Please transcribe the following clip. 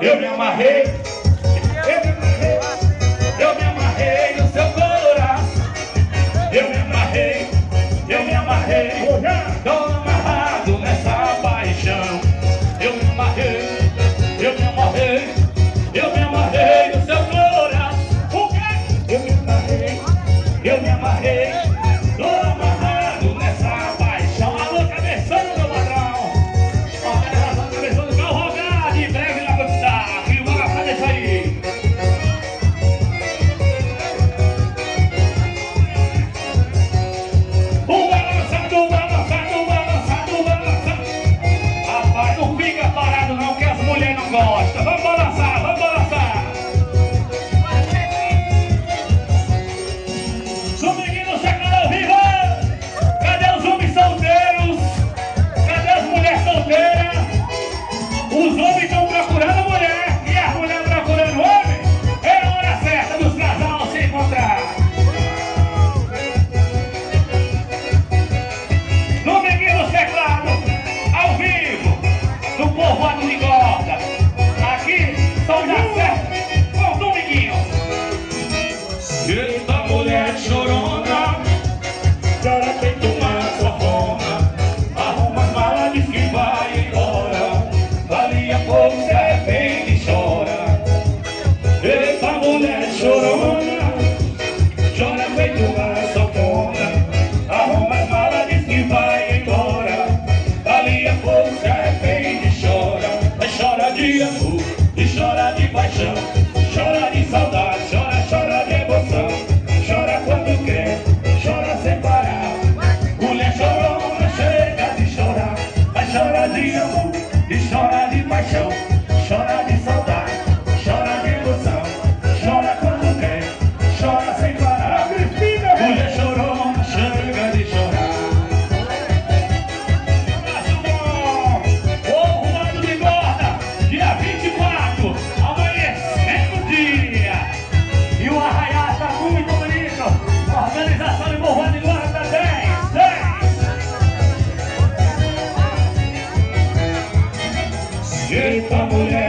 Eu me amarrei. Aqui, só dá certo com o Dominguinho. Eita mulher chorona, cara feito uma sofona, Arruma as malas, diz que vai embora. Dali a pouco se arrepende e chora. Eita mulher chorona. Yeah. Vamos